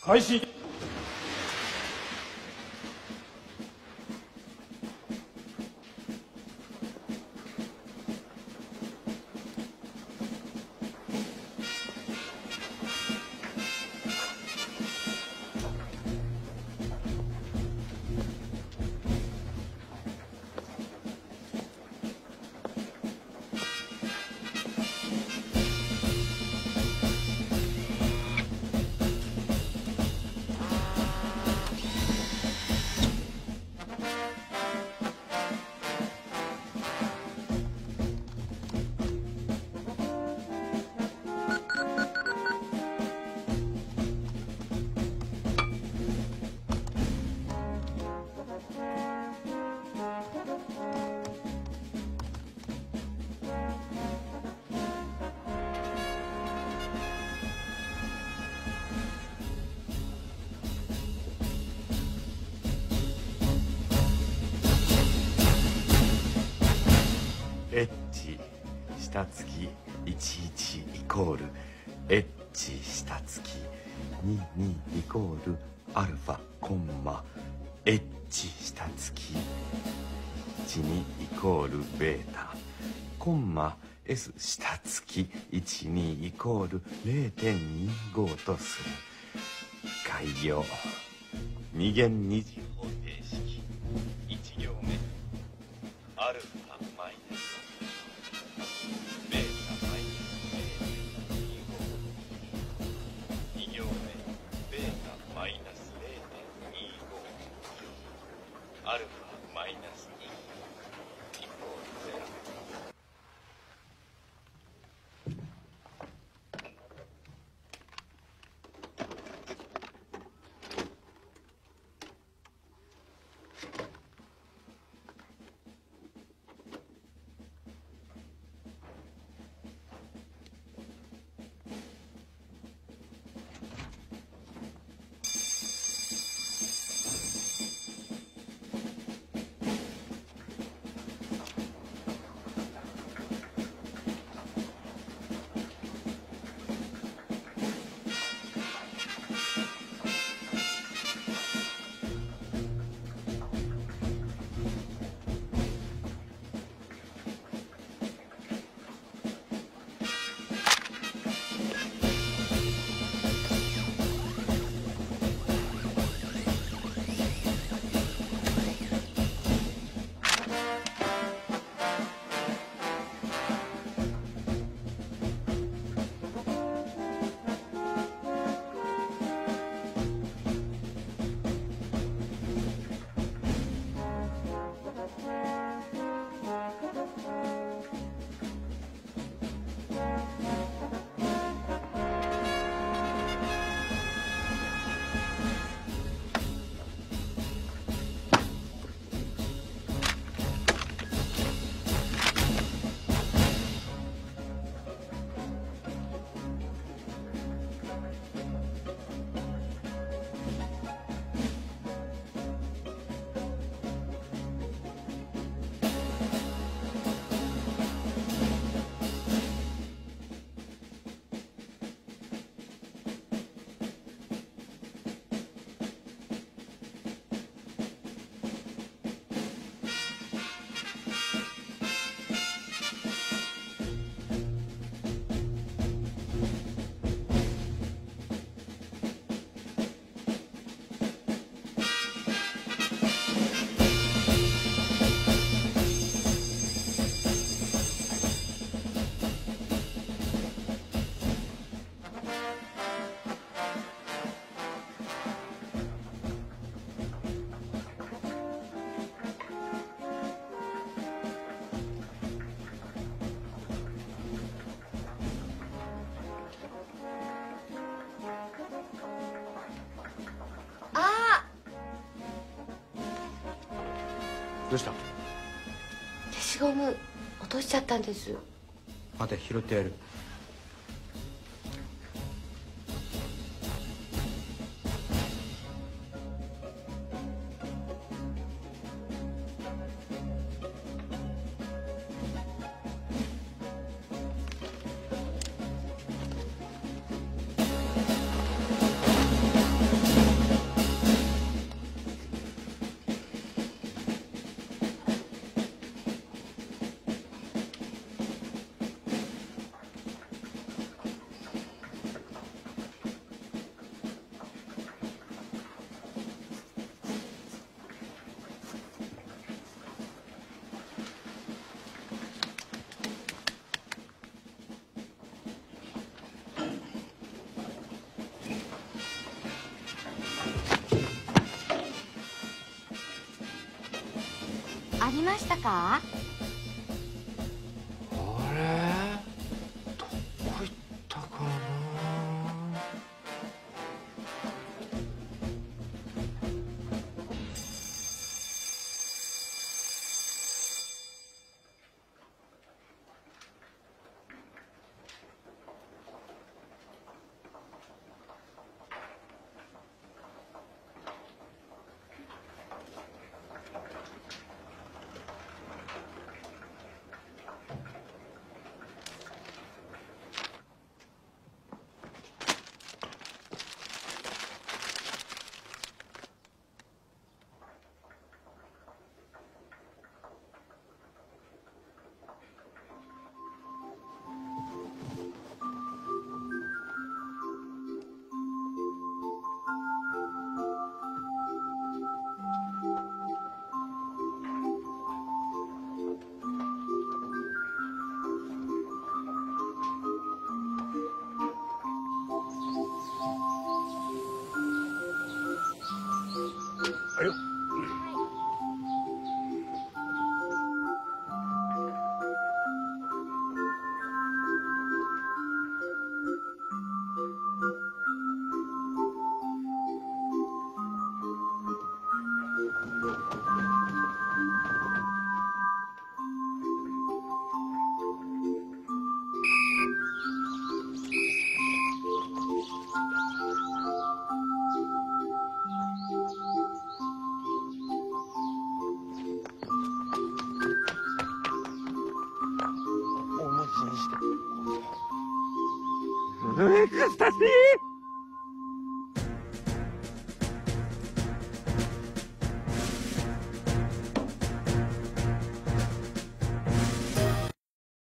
開始。下月11イコールエッチ下月。22イコールアルファコンマ。エッチ下月。12イコールベータ。コンマ S 下付き12イコール0.25とする。開業2弦2どうした？ー消しゴム落としちゃったんです。待て拾ってやるりましたか？エクスタシー